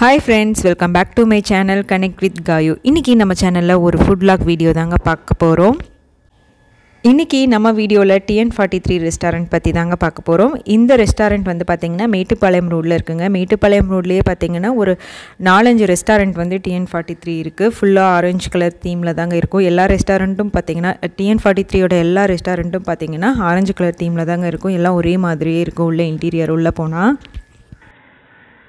Hi friends welcome back to my channel connect with Gayu இன்றைக்கி நம்ம சேனலில் ஒரு ஃபுட் லாக் வீடியோ தாங்க பார்க்க போகிறோம் இன்றைக்கி நம்ம வீடியோவில் டிஎன் ஃபார்ட்டி த்ரீ ரெஸ்டாரண்ட் பற்றி தாங்க பார்க்க போகிறோம் இந்த ரெஸ்டாரண்ட் வந்து பார்த்திங்கன்னா மேட்டுப்பாளையம் ரோட்டில் இருக்குங்க. மேட்டுப்பாளையம் ரோட்லேயே பார்த்திங்கன்னா ஒரு நாலஞ்சு ரெஸ்டாரண்ட் வந்து டிஎன் ஃபார்ட்டி த்ரீ இருக்குது ஃபுல்லாக ஆரஞ்சு கலர் தீமில் தாங்க இருக்கும். எல்லா ரெஸ்டாரண்ட்டும் பார்த்திங்கன்னா டிஎன் ஃபார்ட்டி த்ரீயோட எல்லா ரெஸ்டாரண்ட்டும் பார்த்திங்கன்னா ஆரஞ்சு கலர் தீமில் தாங்க இருக்கும். எல்லாம் ஒரே மாதிரியே இருக்கும். உள்ள இன்டீரியர் உள்ளே போனால்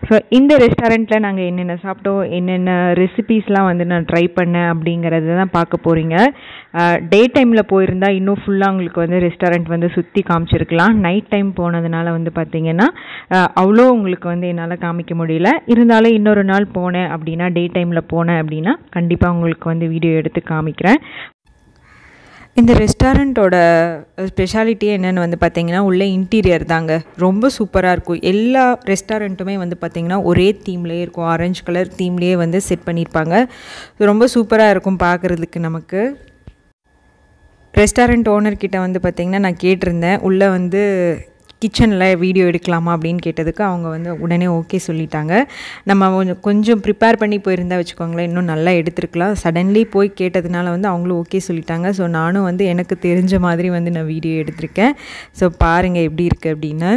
ஸோ இந்த ரெஸ்டாரண்ட்டில் நாங்கள் என்னென்ன சாப்பிட்டோம் என்னென்ன ரெசிபீஸ்லாம் வந்து நான் ட்ரை பண்ணேன் அப்படிங்கிறத தான் பார்க்க போகிறீங்க டே டைமில் போயிருந்தா இன்னும் ஃபுல்லாக உங்களுக்கு வந்து ரெஸ்டாரண்ட் வந்து சுற்றி காமிச்சிருக்கலாம். நைட் டைம் போனதுனால வந்து பார்த்தீங்கன்னா அவ்வளோ உங்களுக்கு வந்து என்னால் காமிக்க முடியல. இருந்தாலும் இன்னொரு நாள் போனேன் அப்படின்னா டே டைமில் போனேன் அப்படின்னா கண்டிப்பாக உங்களுக்கு வந்து வீடியோ எடுத்து காமிக்கிறேன். இந்த ரெஸ்டாரண்ட்டோட ஸ்பெஷாலிட்டி என்னென்னு வந்து பார்த்தீங்கன்னா உள்ள இன்டீரியர் தாங்க. ரொம்ப சூப்பராக இருக்கும். எல்லா ரெஸ்டாரண்ட்டுமே வந்து பார்த்திங்கன்னா ஒரே தீம்லேயே இருக்கும். ஆரஞ்சு கலர் தீம்லேயே வந்து செட் பண்ணியிருப்பாங்க ரொம்ப சூப்பராக இருக்கும் பார்க்குறதுக்கு நமக்கு. ரெஸ்டாரண்ட் ஓனர்கிட்ட வந்து பார்த்திங்கன்னா நான் கேட்டிருந்தேன். உள்ளே வந்து கிச்சனில் வீடியோ எடுக்கலாமா அப்படின்னு கேட்டதுக்கு அவங்க வந்து உடனே ஓகே சொல்லிட்டாங்க. நம்ம கொஞ்சம் கொஞ்சம் ப்ரிப்பேர் பண்ணி போயிருந்தா வச்சுக்கோங்களேன் இன்னும் நல்லா எடுத்துருக்கலாம். சடன்லி போய் கேட்டதுனால வந்து அவங்களும் ஓகே சொல்லிட்டாங்க. ஸோ நானும் வந்து எனக்கு தெரிஞ்ச மாதிரி வந்து நான் வீடியோ எடுத்திருக்கேன். ஸோ பாருங்கள் எப்படி இருக்குது அப்படின்னு.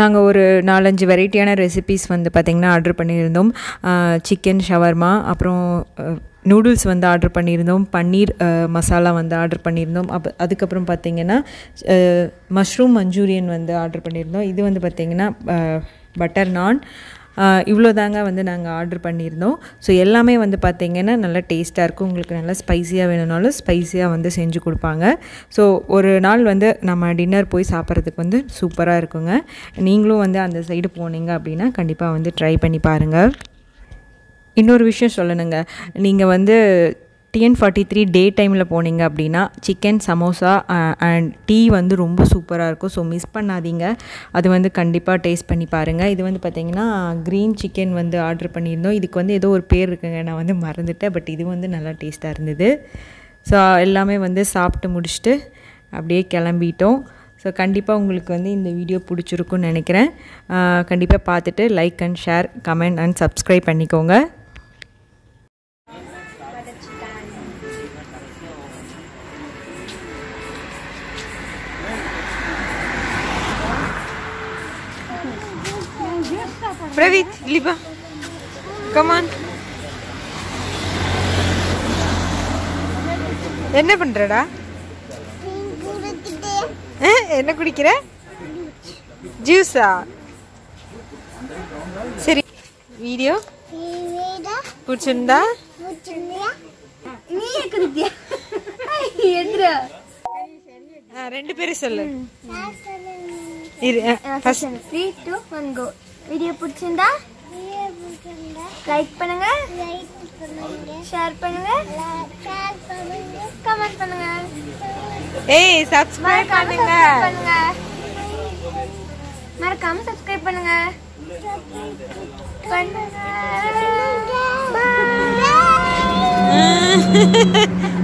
நாங்கள் ஒரு நாலஞ்சு வெரைட்டியான ரெசிபிஸ் வந்து பார்த்திங்கன்னா ஆர்டர் பண்ணியிருந்தோம். சிக்கன் ஷவர்மா அப்புறம் நூடுல்ஸ் வந்து ஆர்டர் பண்ணியிருந்தோம். பன்னீர் மசாலா வந்து ஆர்டர் பண்ணியிருந்தோம். அப்போ அதுக்கப்புறம் பார்த்திங்கன்னா மஷ்ரூம் மஞ்சூரியன் வந்து ஆர்டர் பண்ணியிருந்தோம். இது வந்து பார்த்திங்கன்னா பட்டர் நான் இவ்வளோ தாங்க வந்து நாங்கள் ஆர்டர் பண்ணியிருந்தோம். ஸோ எல்லாமே வந்து பார்த்திங்கன்னா நல்லா டேஸ்ட்டாக இருக்கும். உங்களுக்கு நல்லா ஸ்பைஸியாக வேணும்னாலும் ஸ்பைஸியாக வந்து செஞ்சு கொடுப்பாங்க. ஸோ ஒரு நாள் வந்து நம்ம டின்னர் போய் சாப்பிட்றதுக்கு வந்து சூப்பராக இருக்குங்க. நீங்களும் வந்து அந்த சைடு போனீங்க அப்படின்னா கண்டிப்பாக வந்து ட்ரை பண்ணி பாருங்கள் இன்னொரு விஷயம் சொல்லணுங்க. நீங்கள் வந்து டிஎன் ஃபார்ட்டி த்ரீ டே டைமில் போனீங்க அப்படின்னா சிக்கன் சமோசா அண்ட் டீ வந்து ரொம்ப சூப்பராக இருக்கும். ஸோ மிஸ் பண்ணாதீங்க. அது வந்து கண்டிப்பாக டேஸ்ட் பண்ணி பாருங்கள் இது வந்து பார்த்திங்கன்னா க்ரீன் சிக்கன் வந்து ஆர்டர் பண்ணியிருந்தோம். இதுக்கு வந்து ஏதோ ஒரு பேர் இருக்குங்க. நான் வந்து மறந்துட்டேன். பட் இது வந்து நல்லா டேஸ்ட்டாக இருந்தது. ஸோ எல்லாமே வந்து சாப்பிட்டு முடிச்சுட்டு அப்படியே கிளம்பிட்டோம். ஸோ கண்டிப்பாக உங்களுக்கு வந்து இந்த வீடியோ பிடிச்சிருக்குன்னு நினைக்கிறேன். Uh, கண்டிப்பாக பார்த்துட்டு like and share comment and subscribe பண்ணிக்கோங்க. Привіт, Ліба. Come on. என்ன பண்றடா என்ன குடிக்கிற ஜூஸா சரி வீடியோ பிடிச்சிருந்தா நீ குடித்தியா எந்திரா ரெண்டு பேரும் சொல்லு இரு first three two one go video பிடிச்சிருந்தா லைக் பண்ணுங்க ஷேர் பண்ணுங்க கமெண்ட் பண்ணுங்க. ஏய் சப்ஸ்கிரைப் பண்ணுங்க. மறக்காம சப்ஸ்கிரைப் பண்ணுங்க. பண்ணுங்க.